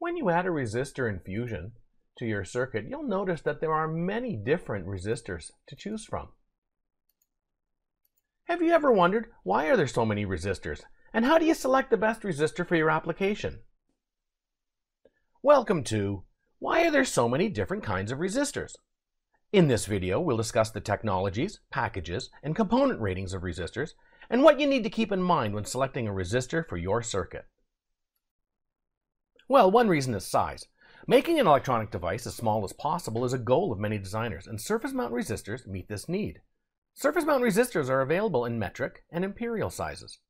When you add a resistor in Fusion to your circuit, you'll notice that there are many different resistors to choose from. Have you ever wondered why are there so many resistors and how do you select the best resistor for your application? Welcome to Why are there so many different kinds of resistors? In this video, we'll discuss the technologies, packages, and component ratings of resistors and what you need to keep in mind when selecting a resistor for your circuit. Well, one reason is size. Making an electronic device as small as possible is a goal of many designers, and surface mount resistors meet this need. Surface mount resistors are available in metric and imperial sizes.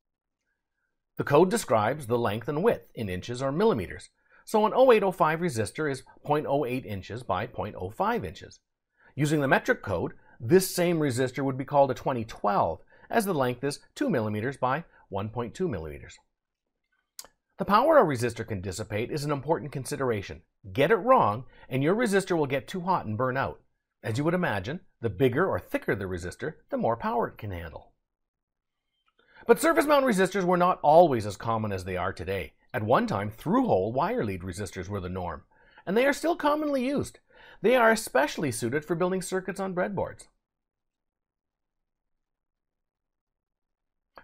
The code describes the length and width in inches or millimeters, so an 0805 resistor is 0.08 inches by 0.05 inches. Using the metric code, this same resistor would be called a 2012, as the length is 2 millimeters by 1.2 millimeters. The power a resistor can dissipate is an important consideration. Get it wrong, and your resistor will get too hot and burn out. As you would imagine, the bigger or thicker the resistor, the more power it can handle. But surface mount resistors were not always as common as they are today. At one time, through-hole wire lead resistors were the norm, and they are still commonly used. They are especially suited for building circuits on breadboards.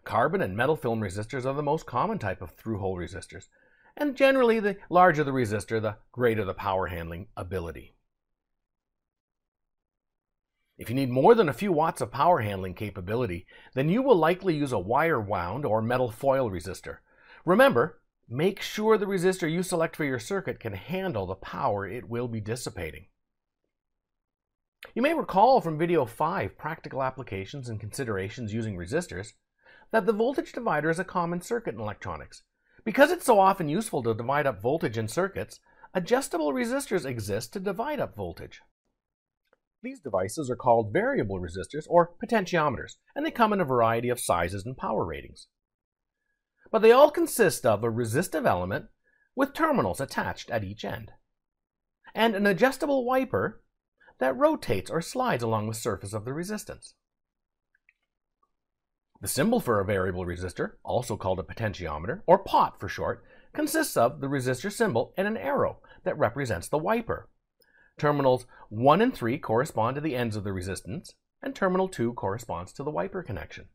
Carbon and metal film resistors are the most common type of through-hole resistors, and generally the larger the resistor, the greater the power handling ability. If you need more than a few watts of power handling capability, then you will likely use a wire wound or metal foil resistor. Remember, make sure the resistor you select for your circuit can handle the power it will be dissipating. You may recall from video 5, Practical Applications and Considerations Using Resistors, that the voltage divider is a common circuit in electronics. Because it's so often useful to divide up voltage in circuits, adjustable resistors exist to divide up voltage. These devices are called variable resistors or potentiometers, and they come in a variety of sizes and power ratings. But they all consist of a resistive element with terminals attached at each end, and an adjustable wiper that rotates or slides along the surface of the resistance. The symbol for a variable resistor, also called a potentiometer, or pot for short, consists of the resistor symbol and an arrow that represents the wiper. Terminals 1 and 3 correspond to the ends of the resistance, and terminal 2 corresponds to the wiper connection.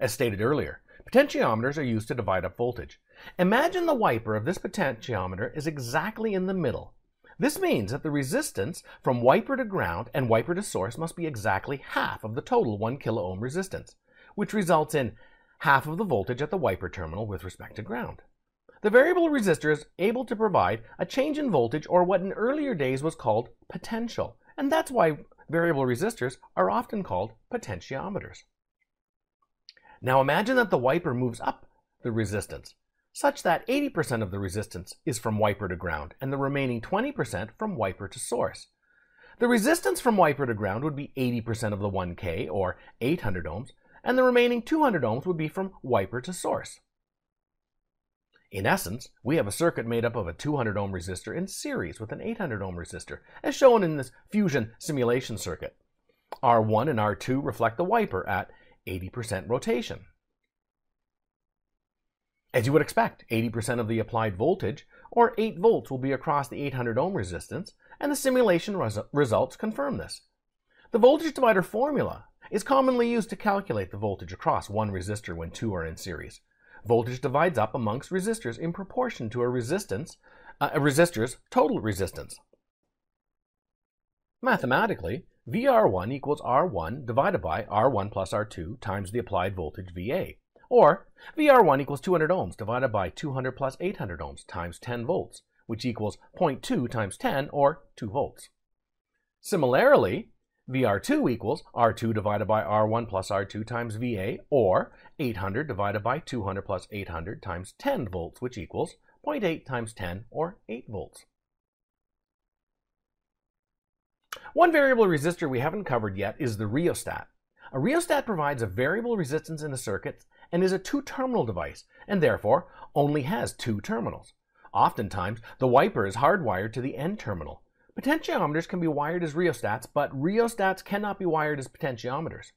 As stated earlier, potentiometers are used to divide up voltage. Imagine the wiper of this potentiometer is exactly in the middle. This means that the resistance from wiper to ground and wiper to source must be exactly half of the total 1 kilo ohm resistance which results in half of the voltage at the wiper terminal with respect to ground. The variable resistor is able to provide a change in voltage or what in earlier days was called potential, and that's why variable resistors are often called potentiometers. Now imagine that the wiper moves up the resistance, such that 80% of the resistance is from wiper to ground and the remaining 20% from wiper to source. The resistance from wiper to ground would be 80% of the 1K, or 800 ohms, and the remaining 200 ohms would be from wiper to source. In essence, we have a circuit made up of a 200 ohm resistor in series with an 800 ohm resistor, as shown in this fusion simulation circuit. R1 and R2 reflect the wiper at 80% rotation. As you would expect, 80% of the applied voltage, or 8 volts, will be across the 800 ohm resistance, and the simulation res results confirm this. The voltage divider formula is commonly used to calculate the voltage across one resistor when two are in series. Voltage divides up amongst resistors in proportion to a resistance, uh, a resistor's total resistance. Mathematically, VR1 equals R1 divided by R1 plus R2 times the applied voltage VA. Or VR1 equals 200 ohms divided by 200 plus 800 ohms times 10 volts, which equals 0.2 times 10 or 2 volts. Similarly, VR2 equals R2 divided by R1 plus R2 times VA, or 800 divided by 200 plus 800 times 10 volts, which equals 0.8 times 10, or 8 volts. One variable resistor we haven't covered yet is the rheostat. A rheostat provides a variable resistance in a circuit and is a two-terminal device, and therefore only has two terminals. Oftentimes, the wiper is hardwired to the end terminal, Potentiometers can be wired as rheostats, but rheostats cannot be wired as potentiometers.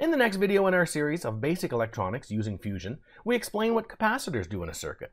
In the next video in our series of basic electronics using fusion, we explain what capacitors do in a circuit.